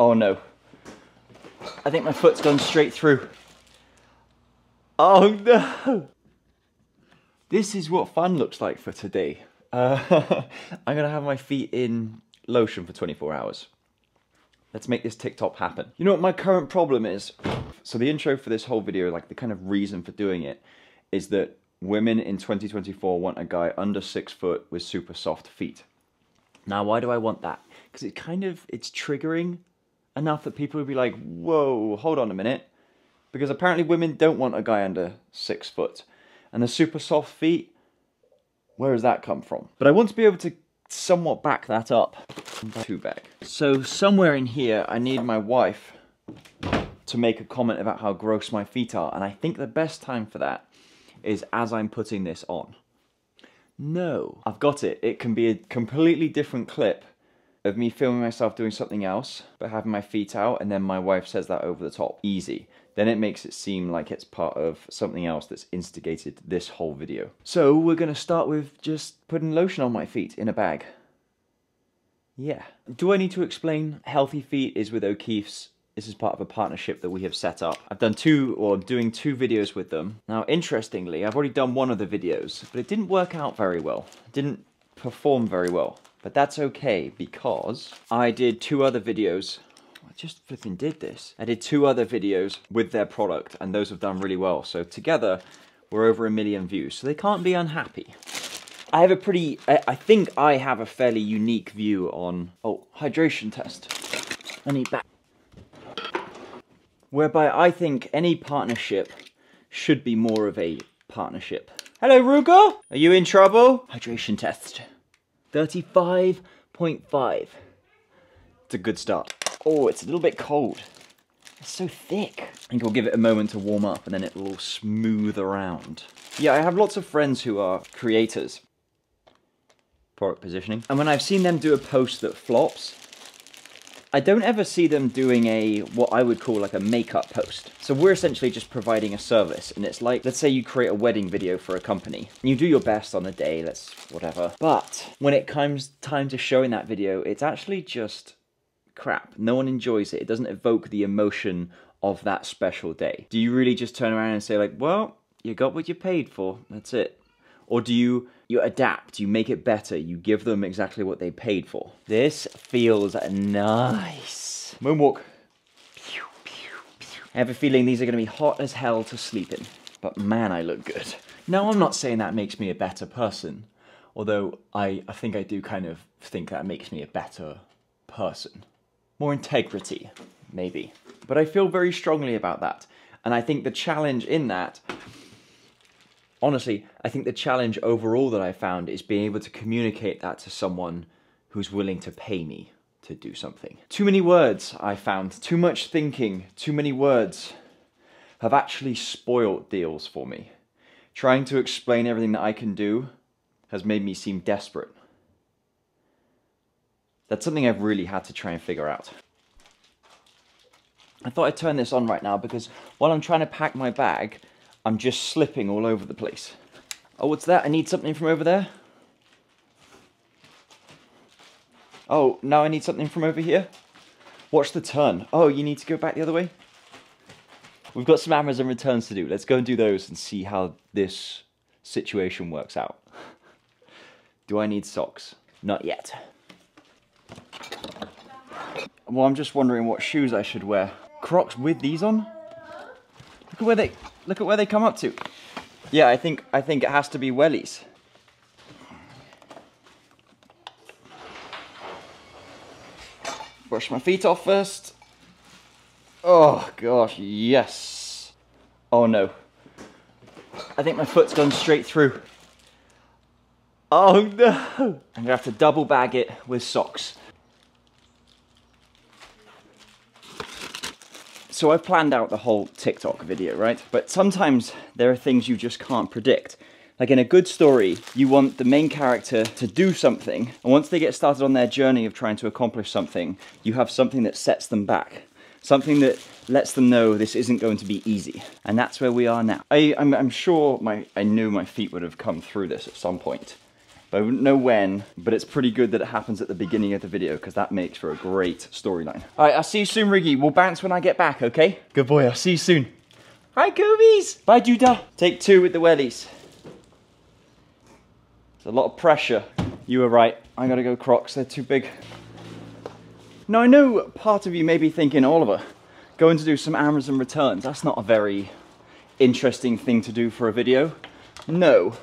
Oh no. I think my foot's gone straight through. Oh no! This is what fun looks like for today. Uh, I'm gonna have my feet in lotion for 24 hours. Let's make this TikTok happen. You know what my current problem is? So the intro for this whole video, like the kind of reason for doing it, is that women in 2024 want a guy under six foot with super soft feet. Now, why do I want that? Because it kind of, it's triggering enough that people would be like, whoa, hold on a minute. Because apparently women don't want a guy under six foot. And the super soft feet, where does that come from? But I want to be able to somewhat back that up. Two back. So somewhere in here, I need my wife to make a comment about how gross my feet are. And I think the best time for that is as I'm putting this on. No, I've got it. It can be a completely different clip of me filming myself doing something else, but having my feet out, and then my wife says that over the top. Easy. Then it makes it seem like it's part of something else that's instigated this whole video. So we're gonna start with just putting lotion on my feet in a bag. Yeah. Do I need to explain? Healthy Feet is with O'Keeffe's this is part of a partnership that we have set up. I've done two, or doing two videos with them. Now, interestingly, I've already done one of the videos, but it didn't work out very well. It didn't perform very well. But that's okay, because I did two other videos I just flipping did this. I did two other videos with their product, and those have done really well. So together, we're over a million views, so they can't be unhappy. I have a pretty, I think I have a fairly unique view on, oh, hydration test. I need back whereby I think any partnership should be more of a partnership. Hello, Ruger. Are you in trouble? Hydration test. 35.5. It's a good start. Oh, it's a little bit cold. It's so thick. I think I'll give it a moment to warm up and then it will smooth around. Yeah, I have lots of friends who are creators. Product positioning. And when I've seen them do a post that flops, I don't ever see them doing a, what I would call like a makeup post. So we're essentially just providing a service and it's like, let's say you create a wedding video for a company. You do your best on the day, let's, whatever. But when it comes time to showing that video, it's actually just crap. No one enjoys it. It doesn't evoke the emotion of that special day. Do you really just turn around and say like, well, you got what you paid for, that's it. Or do you you adapt, you make it better, you give them exactly what they paid for. This feels nice. Moonwalk. I have a feeling these are going to be hot as hell to sleep in. But man, I look good. Now, I'm not saying that makes me a better person. Although I, I think I do kind of think that makes me a better person. More integrity, maybe. But I feel very strongly about that. And I think the challenge in that honestly, I think the challenge overall that I found is being able to communicate that to someone who's willing to pay me to do something. Too many words, I found. Too much thinking, too many words have actually spoilt deals for me. Trying to explain everything that I can do has made me seem desperate. That's something I've really had to try and figure out. I thought I'd turn this on right now because while I'm trying to pack my bag, I'm just slipping all over the place. Oh, what's that? I need something from over there. Oh, now I need something from over here. Watch the turn. Oh, you need to go back the other way? We've got some Amazon returns to do. Let's go and do those and see how this situation works out. Do I need socks? Not yet. Well, I'm just wondering what shoes I should wear. Crocs with these on? Look at where they look at where they come up to. Yeah, I think I think it has to be wellies. Brush my feet off first. Oh gosh, yes. Oh no. I think my foot's gone straight through. Oh no! I'm gonna have to double bag it with socks. So I've planned out the whole TikTok video, right? But sometimes there are things you just can't predict. Like in a good story, you want the main character to do something, and once they get started on their journey of trying to accomplish something, you have something that sets them back. Something that lets them know this isn't going to be easy. And that's where we are now. I, am sure my, I knew my feet would have come through this at some point. I wouldn't know when, but it's pretty good that it happens at the beginning of the video because that makes for a great storyline. All right, I'll see you soon, Riggy. We'll bounce when I get back, okay? Good boy, I'll see you soon. Hi, Goobies. Bye, Duda. Take two with the wellies. It's a lot of pressure. You were right. I gotta go Crocs. They're too big. Now, I know part of you may be thinking, Oliver, going to do some Amazon returns. That's not a very interesting thing to do for a video. No,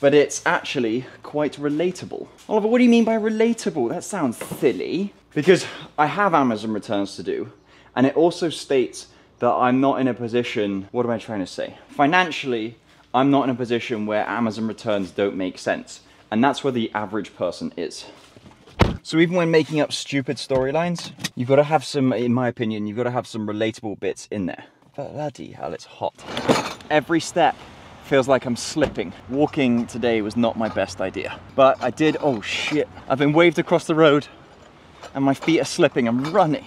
but it's actually quite relatable. Oliver, what do you mean by relatable? That sounds silly. Because I have Amazon returns to do, and it also states that I'm not in a position, what am I trying to say? Financially, I'm not in a position where Amazon returns don't make sense. And that's where the average person is. So even when making up stupid storylines, you've got to have some, in my opinion, you've got to have some relatable bits in there. Bloody hell, it's hot. Every step feels like I'm slipping. Walking today was not my best idea. But I did, oh shit. I've been waved across the road and my feet are slipping. I'm running.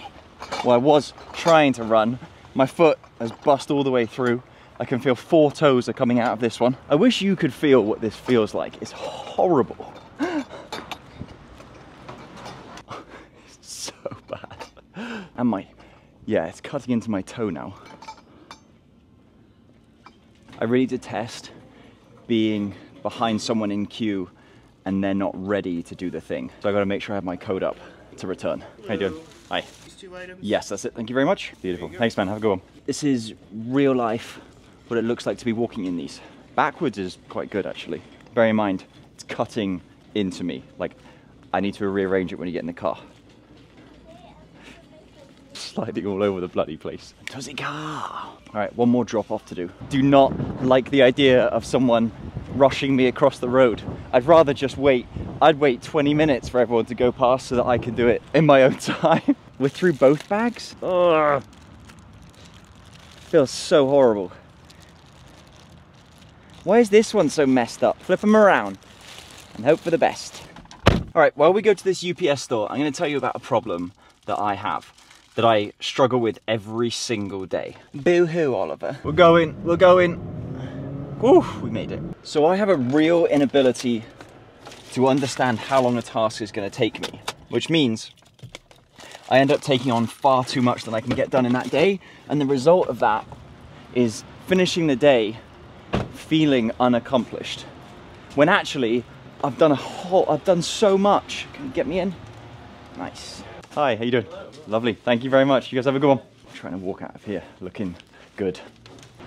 Well, I was trying to run. My foot has bust all the way through. I can feel four toes are coming out of this one. I wish you could feel what this feels like. It's horrible. it's so bad. And my, yeah, it's cutting into my toe now. I really detest being behind someone in queue and they're not ready to do the thing. So I gotta make sure I have my code up to return. Hello. How you doing? Hi. Yes, that's it. Thank you very much. Beautiful. Thanks, man. Have a good one. This is real life, what it looks like to be walking in these. Backwards is quite good, actually. Bear in mind, it's cutting into me. Like, I need to rearrange it when you get in the car sliding all over the bloody place. Does it go? All right, one more drop off to do. Do not like the idea of someone rushing me across the road. I'd rather just wait. I'd wait 20 minutes for everyone to go past so that I can do it in my own time. We're through both bags? Ugh. Feels so horrible. Why is this one so messed up? Flip them around and hope for the best. All right, while we go to this UPS store, I'm gonna tell you about a problem that I have that I struggle with every single day. Boo-hoo, Oliver. We're going, we're going. Oof, we made it. So I have a real inability to understand how long a task is gonna take me, which means I end up taking on far too much than I can get done in that day. And the result of that is finishing the day feeling unaccomplished. When actually, I've done a whole, I've done so much. Can you get me in? Nice. Hi, how you doing? Hello. Lovely, thank you very much. You guys have a good one. I'm trying to walk out of here looking good.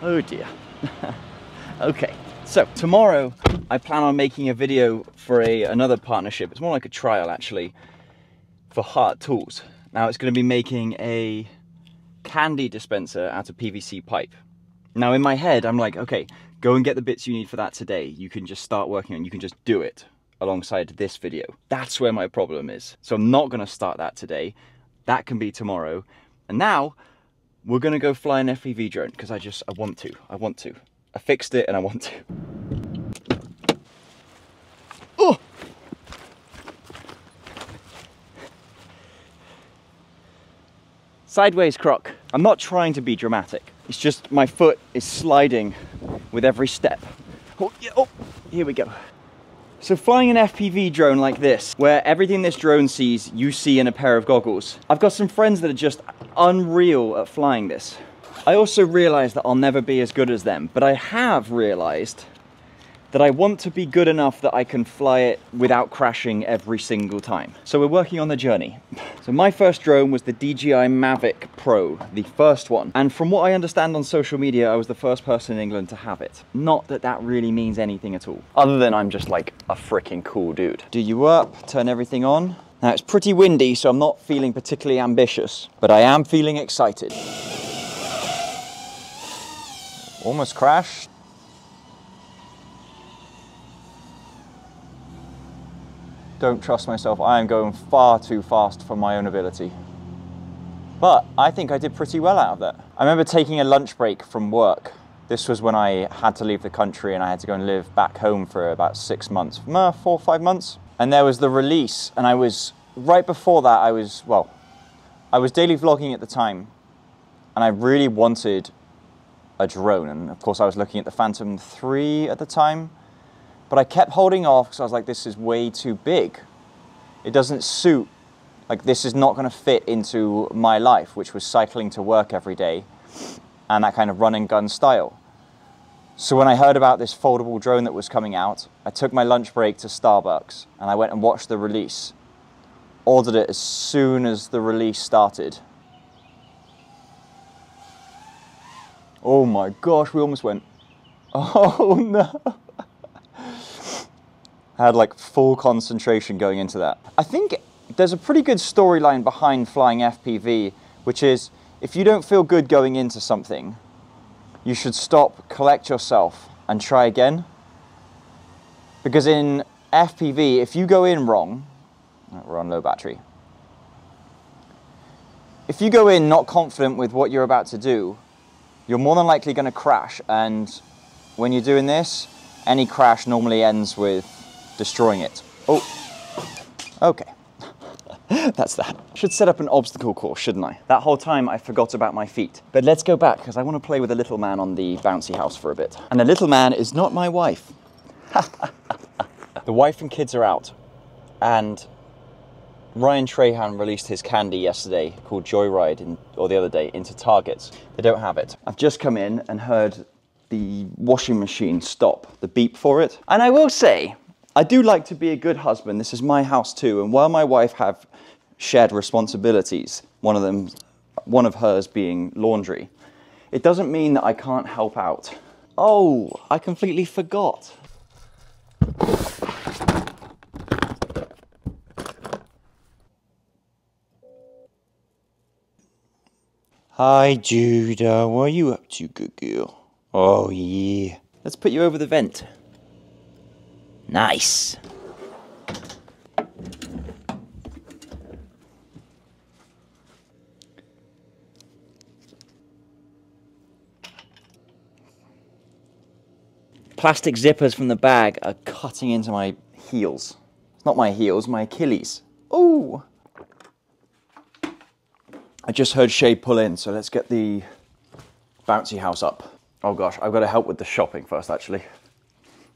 Oh dear. okay, so tomorrow I plan on making a video for a another partnership. It's more like a trial actually for Hart Tools. Now it's going to be making a candy dispenser out of PVC pipe. Now in my head I'm like, okay, go and get the bits you need for that today. You can just start working on, you can just do it alongside this video. That's where my problem is. So I'm not gonna start that today. That can be tomorrow. And now we're gonna go fly an FPV drone because I just, I want to, I want to. I fixed it and I want to. Oh! Sideways croc. I'm not trying to be dramatic. It's just my foot is sliding with every step. Oh, yeah, oh, here we go. So flying an FPV drone like this, where everything this drone sees, you see in a pair of goggles. I've got some friends that are just unreal at flying this. I also realized that I'll never be as good as them, but I have realized that I want to be good enough that I can fly it without crashing every single time. So we're working on the journey. So my first drone was the DJI Mavic Pro, the first one. And from what I understand on social media, I was the first person in England to have it. Not that that really means anything at all, other than I'm just like a freaking cool dude. Do you up, turn everything on. Now it's pretty windy, so I'm not feeling particularly ambitious, but I am feeling excited. Almost crashed. Don't trust myself. I am going far too fast for my own ability. But I think I did pretty well out of that. I remember taking a lunch break from work. This was when I had to leave the country and I had to go and live back home for about six months, uh, four or five months. And there was the release, and I was, right before that, I was, well, I was daily vlogging at the time, and I really wanted a drone. And of course, I was looking at the Phantom 3 at the time, But I kept holding off because I was like, this is way too big. It doesn't suit, like, this is not going to fit into my life, which was cycling to work every day and that kind of run and gun style. So when I heard about this foldable drone that was coming out, I took my lunch break to Starbucks and I went and watched the release. Ordered it as soon as the release started. Oh my gosh, we almost went. Oh no. Had like full concentration going into that. I think there's a pretty good storyline behind flying FPV, which is if you don't feel good going into something, you should stop, collect yourself, and try again. Because in FPV, if you go in wrong, oh, we're on low battery. If you go in not confident with what you're about to do, you're more than likely going to crash. And when you're doing this, any crash normally ends with destroying it. Oh, okay. That's that. Should set up an obstacle course, shouldn't I? That whole time I forgot about my feet. But let's go back because I want to play with the little man on the bouncy house for a bit. And the little man is not my wife. the wife and kids are out. And Ryan Trahan released his candy yesterday called Joyride, in, or the other day, into Targets. They don't have it. I've just come in and heard the washing machine stop, the beep for it. And I will say, I do like to be a good husband. This is my house too. And while my wife have shared responsibilities, one of them, one of hers being laundry, it doesn't mean that I can't help out. Oh, I completely forgot. Hi, Judah. What are you up to, good girl? Oh, yeah. Let's put you over the vent. Nice. Plastic zippers from the bag are cutting into my heels. Not my heels, my Achilles. Oh! I just heard Shay pull in, so let's get the bouncy house up. Oh gosh, I've got to help with the shopping first, actually.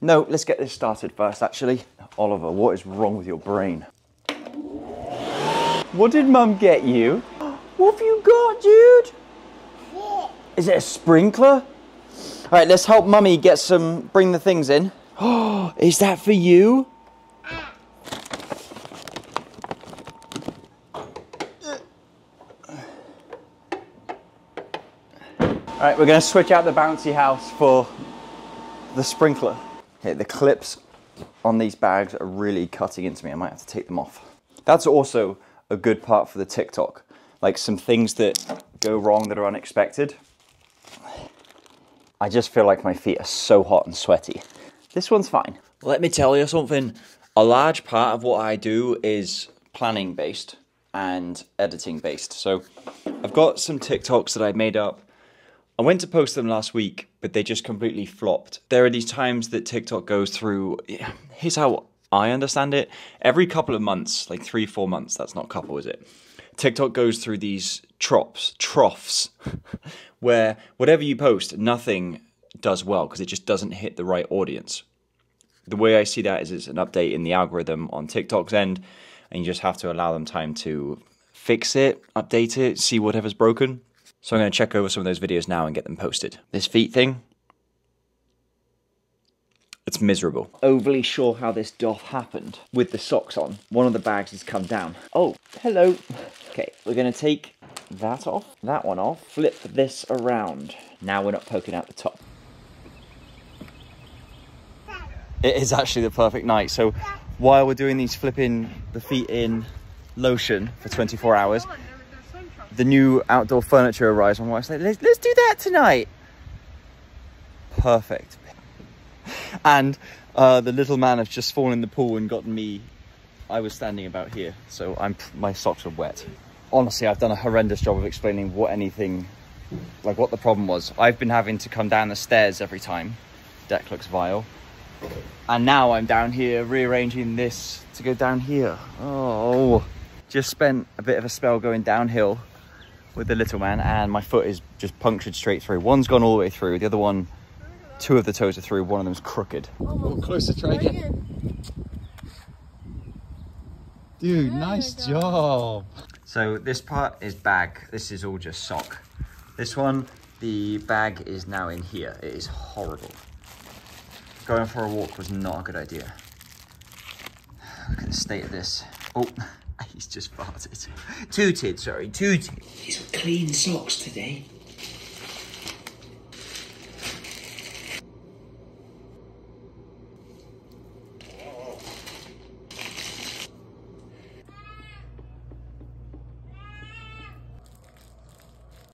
No, let's get this started first, actually. Oliver, what is wrong with your brain? What did Mum get you? What have you got, dude? Is it a sprinkler? All right, let's help Mummy get some, bring the things in. Oh, is that for you? All right, we're gonna switch out the bouncy house for the sprinkler. Okay, the clips on these bags are really cutting into me. I might have to take them off. That's also a good part for the TikTok. Like some things that go wrong that are unexpected. I just feel like my feet are so hot and sweaty. This one's fine. Let me tell you something. A large part of what I do is planning based and editing based. So I've got some TikToks that I made up I went to post them last week, but they just completely flopped. There are these times that TikTok goes through. Here's how I understand it. Every couple of months, like three, four months, that's not couple, is it? TikTok goes through these troughs, troughs, where whatever you post, nothing does well because it just doesn't hit the right audience. The way I see that is it's an update in the algorithm on TikTok's end, and you just have to allow them time to fix it, update it, see whatever's broken. So I'm going to check over some of those videos now and get them posted. This feet thing, it's miserable. Overly sure how this doff happened. With the socks on, one of the bags has come down. Oh, hello. Okay, we're going to take that off, that one off, flip this around. Now we're not poking out the top. It is actually the perfect night. So while we're doing these flipping the feet in lotion for 24 hours, the new outdoor furniture arrives. My wife's like, let's, let's do that tonight. Perfect. And uh, the little man has just fallen in the pool and gotten me. I was standing about here, so I'm my socks are wet. Honestly, I've done a horrendous job of explaining what anything, like what the problem was. I've been having to come down the stairs every time. Deck looks vile. And now I'm down here rearranging this to go down here. Oh, just spent a bit of a spell going downhill with the little man and my foot is just punctured straight through. One's gone all the way through, the other one two of the toes are through, one of them's crooked. Oh, closer, try again. Dude, nice job. So this part is bag. This is all just sock. This one, the bag is now in here. It is horrible. Going for a walk was not a good idea. Look at the state of this. Oh, he's just farted. Tooted, sorry, tooted. Are clean socks today.